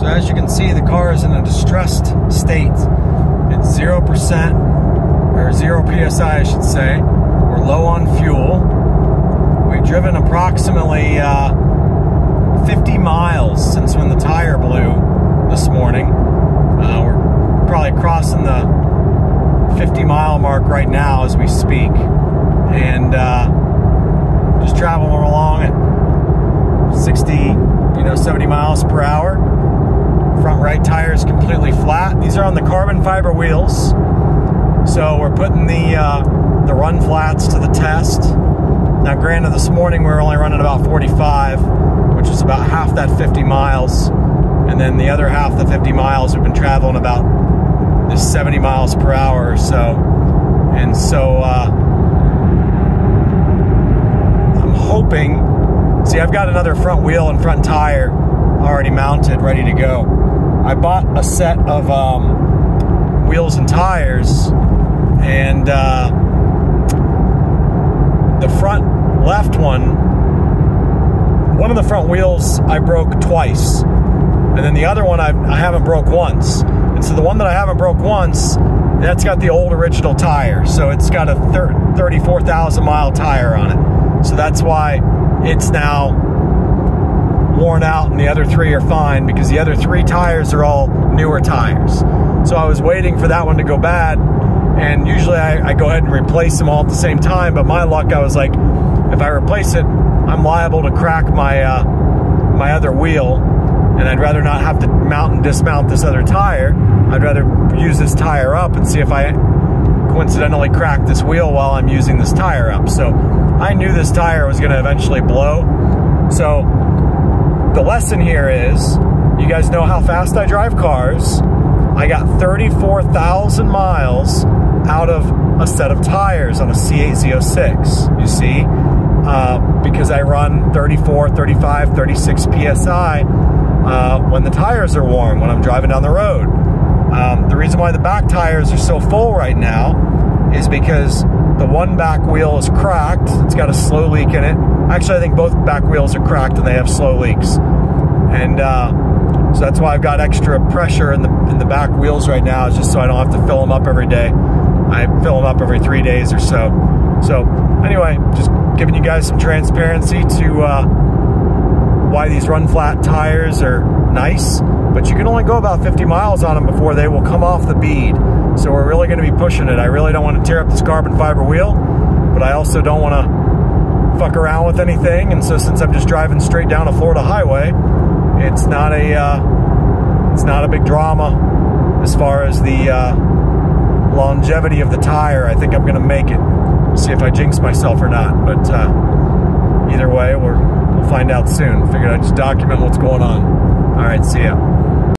So as you can see, the car is in a distressed state. It's 0%, or 0 PSI, I should say. We're low on fuel. We've driven approximately uh, 50 miles since when the tire blew this morning. Uh, we're probably crossing the 50 mile mark right now as we speak. And uh, just traveling along at 60, you know, 70 miles per hour Front right tire is completely flat. These are on the carbon fiber wheels. So we're putting the, uh, the run flats to the test. Now granted, this morning we were only running about 45, which is about half that 50 miles. And then the other half the 50 miles we've been traveling about this 70 miles per hour or so. And so uh, I'm hoping, see I've got another front wheel and front tire already mounted, ready to go. I bought a set of um, wheels and tires, and uh, the front left one, one of the front wheels I broke twice, and then the other one I, I haven't broke once. And so the one that I haven't broke once, that's got the old original tire, so it's got a 34,000 mile tire on it. So that's why it's now worn out and the other three are fine because the other three tires are all newer tires. So I was waiting for that one to go bad and usually I, I, go ahead and replace them all at the same time, but my luck, I was like, if I replace it, I'm liable to crack my, uh, my other wheel and I'd rather not have to mount and dismount this other tire. I'd rather use this tire up and see if I coincidentally crack this wheel while I'm using this tire up. So I knew this tire was gonna eventually blow. So the lesson here is, you guys know how fast I drive cars. I got 34,000 miles out of a set of tires on a C8 Z06, you see? Uh, because I run 34, 35, 36 PSI uh, when the tires are warm, when I'm driving down the road. Um, the reason why the back tires are so full right now is because the one back wheel is cracked. It's got a slow leak in it. Actually, I think both back wheels are cracked and they have slow leaks. And uh, so that's why I've got extra pressure in the in the back wheels right now, just so I don't have to fill them up every day. I fill them up every three days or so. So anyway, just giving you guys some transparency to uh, why these run flat tires are nice, but you can only go about 50 miles on them before they will come off the bead. So we're really going to be pushing it. I really don't want to tear up this carbon fiber wheel, but I also don't want to fuck around with anything. And so since I'm just driving straight down a Florida highway, it's not a uh, it's not a big drama as far as the uh, longevity of the tire. I think I'm going to make it. See if I jinx myself or not. But uh, either way, we'll find out soon. Figured I'd just document what's going on. All right, see ya.